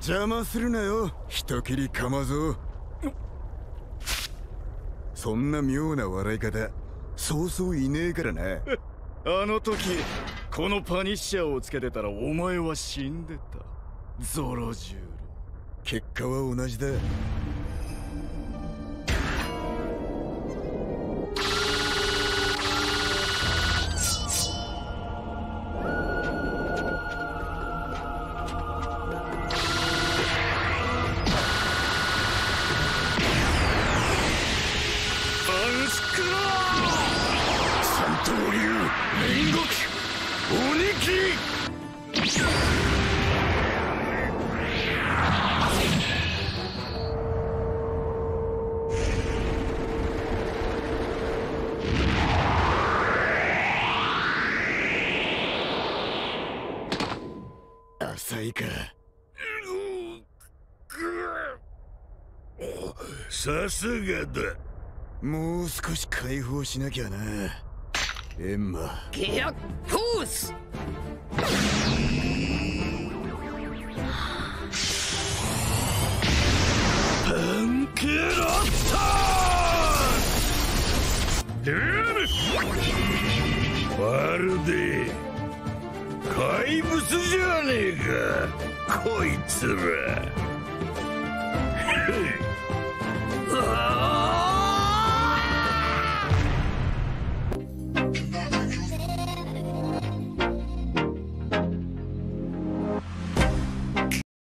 邪魔するなよ。人斬りかまぞ。そんな妙な笑い方。そうそういねえからな。あの時このパニッシャーをつけてたらお前は死んでた。ゾロジュール。結果は同じだ浅いかさすがだもう少し解放しなきゃな。エンマ。ゲアフォース。パンケロットまるで怪物じゃねえか。こいつら